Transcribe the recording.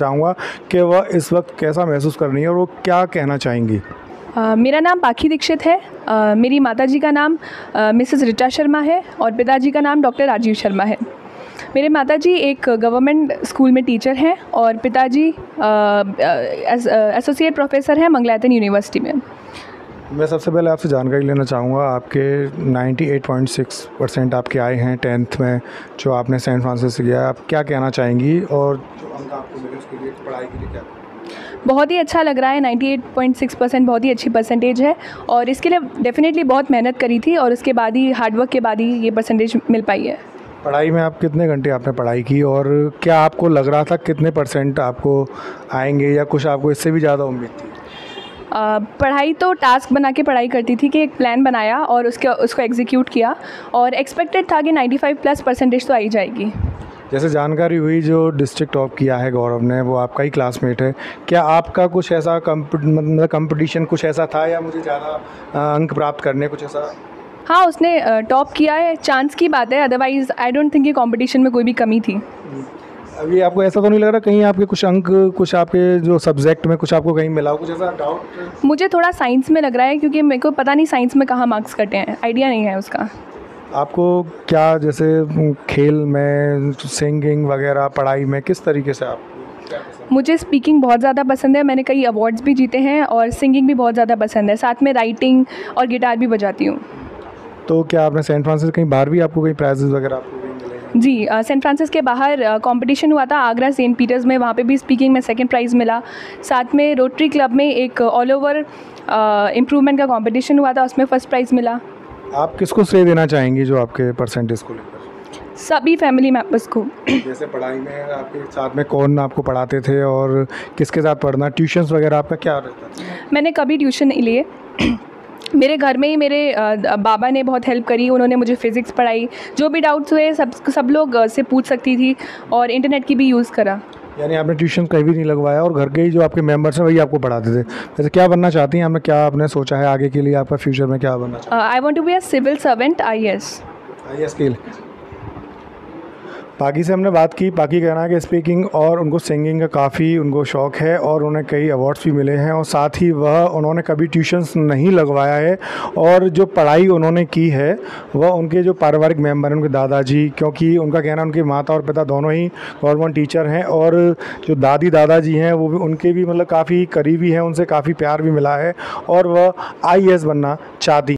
चाहूँगा कि वह इस वक्त कैसा महसूस कर रही है और वो क्या कहना चाहेंगी? अ, मेरा नाम पाखी दीक्षित है। अ, मेरी माताजी का नाम अ, मिसेस ऋचा शर्मा है और पिताजी का नाम डॉक्टर राजीव शर्मा है। मेरे माताजी एक गवर्नमेंट स्कूल में टीचर हैं और पिताजी एसोसिएट प्रोफेसर हैं मंगलायतन यूनिवर्सिटी में। मैं सबसे पहले आपसे जानकारी लेना चाहूँगा आपके 98.6 परसेंट आपके आए हैं टेंथ में जो आपने सेंट फ्रांसिस से किया है। आप क्या कहना चाहेंगी और आपको मिले उसके लिए पढ़ाई के लिए क्या? बहुत ही अच्छा लग रहा है 98.6 परसेंट बहुत ही अच्छी परसेंटेज है और इसके लिए डेफिनेटली बहुत मेहनत करी थी और उसके बाद ही हार्डवर्क के बाद ही ये परसेंटेज मिल पाई है। पढ़ाई में आप कितने घंटे आपने पढ़ाई की और क्या आपको लग रहा था कितने परसेंट आपको आएँगे या कुछ आपको इससे भी ज़्यादा उम्मीद थी? अ, पढ़ाई तो टास्क बना के पढ़ाई करती थी कि एक प्लान बनाया और उसके उसको एग्जीक्यूट किया और एक्सपेक्टेड था कि 95 प्लस परसेंटेज तो आई जाएगी। जैसे जानकारी हुई जो डिस्ट्रिक्ट टॉप किया है गौरव ने वो आपका ही क्लासमेट है। क्या आपका कुछ ऐसा मतलब कंपटीशन कुछ ऐसा था या मुझे ज़्यादा अंक प्राप्त करने कुछ ऐसा? हाँ उसने टॉप किया है। चांस की बात है अदरवाइज़ आई डोंट थिंक ये कंपटीशन में कोई भी कमी थी। अभी आपको ऐसा तो नहीं लग रहा कहीं आपके कुछ अंक कुछ आपके जो सब्जेक्ट में कुछ आपको कहीं मिला हो? कुछ ऐसा डाउट मुझे थोड़ा साइंस में लग रहा है क्योंकि मेरे को पता नहीं साइंस में कहाँ मार्क्स कटे हैं। आइडिया नहीं है उसका। आपको क्या जैसे खेल में सिंगिंग वगैरह पढ़ाई में किस तरीके से आप मुझे स्पीकिंग बहुत ज़्यादा पसंद है मैंने कई अवार्ड्स भी जीते हैं और सिंगिंग भी बहुत ज़्यादा पसंद है। साथ में राइटिंग और गिटार भी बजाती हूँ। तो क्या आपने सेंट फ्रांसिस कहीं बाहर भी आपको कहीं प्राइजेस वगैरह आपको जी सेंट फ्रांसिस के बाहर कंपटीशन हुआ था आगरा सेंट पीटर्स में वहाँ पे भी स्पीकिंग में सेकंड प्राइज़ मिला। साथ में रोटरी क्लब में एक ऑल ओवर इम्प्रूवमेंट का कंपटीशन हुआ था उसमें फ़र्स्ट प्राइज़ मिला। आप किसको श्रेय देना चाहेंगी जो आपके परसेंटेज को लेकर? सभी फैमिली मेंबर्स को। जैसे पढ़ाई में आपके साथ में कौन आपको पढ़ाते थे और किसके साथ पढ़ना? ट्यूशन्स वगैरह आपका क्या रहता था? मैंने कभी ट्यूशन नहीं लिए। मेरे घर में ही मेरे बाबा ने बहुत हेल्प करी उन्होंने मुझे फ़िज़िक्स पढ़ाई। जो भी डाउट्स हुए सब सब लोग से पूछ सकती थी और इंटरनेट की भी यूज़ करा। यानी आपने ट्यूशन कहीं भी नहीं लगवाया और घर के ही जो आपके मेंबर्स हैं वही आपको पढ़ाते थे। वैसे क्या बनना चाहती हैं? आपने क्या आपने सोचा है आगे के लिए? आपका फ्यूचर में क्या बनना I want to be a civil servant I S I S के लिए। पाकी से हमने बात की पाकी कहना है कि स्पीकिंग और उनको सिंगिंग का काफ़ी उनको शौक़ है और उन्हें कई अवार्ड्स भी मिले हैं और साथ ही वह उन्होंने कभी ट्यूशन्स नहीं लगवाया है और जो पढ़ाई उन्होंने की है, वह उनके जो पारिवारिक मेंबर हैं, उनके दादाजी, क्योंकि उनका कहना है उनके माता और पिता दोनों ही गवर्नमेंट टीचर हैं और जो दादी दादाजी हैं, वो भी उनके भी मतलब काफ़ी करीबी हैं, उनसे काफ़ी प्यार भी मिला है और वह आईएएस बनना चाहती